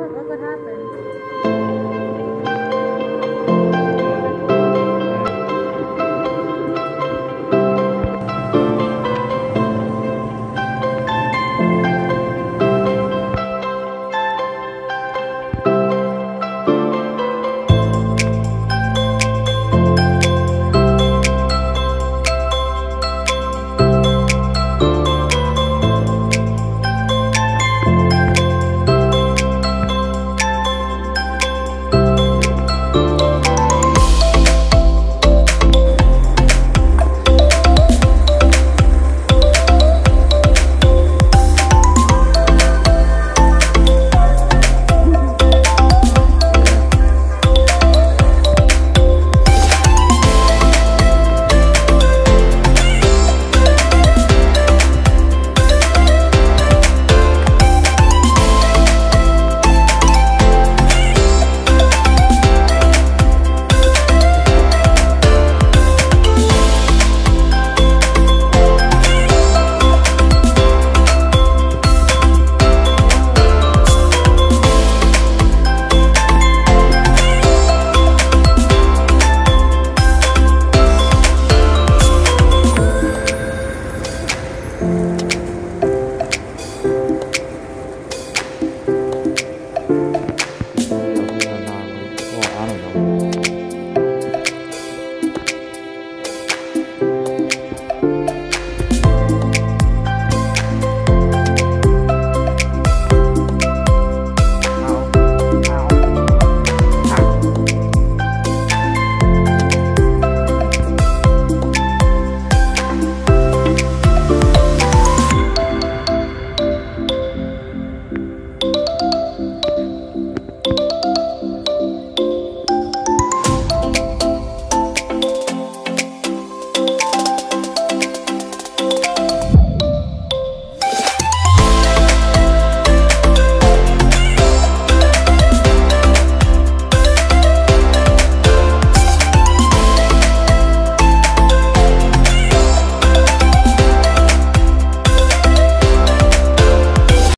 Look what happened. 那种。